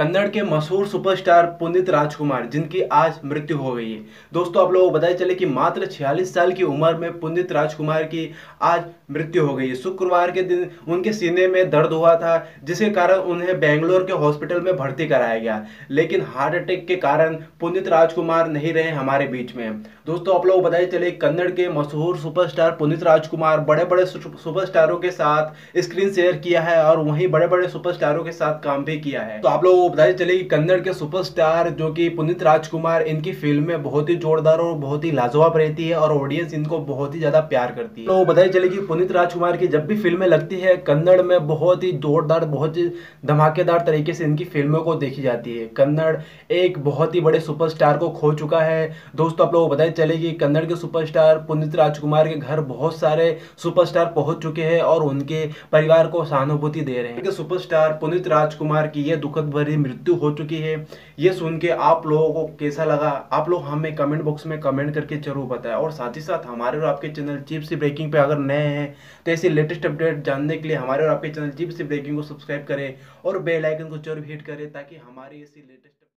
कन्नड़ के मशहूर सुपरस्टार पुनीत राजकुमार, जिनकी आज मृत्यु हो गई है। दोस्तों, आप लोगों को बताया चले कि मात्र 46 साल की उम्र में पुनीत राजकुमार की आज मृत्यु हो गई है। शुक्रवार के दिन उनके सीने में दर्द हुआ था, जिसके कारण उन्हें बेंगलोर के हॉस्पिटल में भर्ती कराया गया। लेकिन हार्ट अटैक के कारण पुनीत राजकुमार नहीं रहे हमारे बीच में। दोस्तों, आप लोगों को बताया चले कन्नड़ के मशहूर सुपरस्टार पुनित राजकुमार बड़े बड़े सुपरस्टारों के साथ स्क्रीन शेयर किया है और वहीं बड़े बड़े सुपरस्टारों के साथ काम भी किया है। तो आप लोगों बताइए चले कि कन्नड़ के सुपरस्टार जो कि पुनीत राजकुमार, इनकी फ़िल्म बहुत ही जोरदार और बहुत ही लाजवाब रहती है और ऑडियंस इनको बहुत ही ज़्यादा प्यार करती है। तो बताइए चले कि पुनीत राजकुमार की जब भी फ़िल्में लगती है, कन्नड़ में बहुत ही जोरदार, बहुत ही धमाकेदार तरीके से इनकी फ़िल्मों को देखी जाती है। कन्नड़ एक बहुत ही बड़े सुपरस्टार को खो चुका है। दोस्तों, आप लोगों बताइए चले कि कन्नड़ के सुपरस्टार पुनीत राजकुमार के घर बहुत सारे सुपरस्टार पहुँच चुके हैं और उनके परिवार को सहानुभूति दे रहे हैं। सुपरस्टार पुनीत राजकुमार की यह दुखद भरी मृत्यु हो चुकी है। ये सुन के आप लोगों को कैसा लगा? आप लोग हमें कमेंट बॉक्स में कमेंट करके ज़रूर बताएँ। और साथ ही साथ हमारे और आपके चैनल जीप सी ब्रेकिंग पे अगर नए हैं तो ऐसे लेटेस्ट अपडेट जानने के लिए हमारे और आपके चैनल जीप सी ब्रेकिंग को सब्सक्राइब करें और बेलाइकन को ज़रूर हिट करें ताकि हमारी ऐसी लेटेस्ट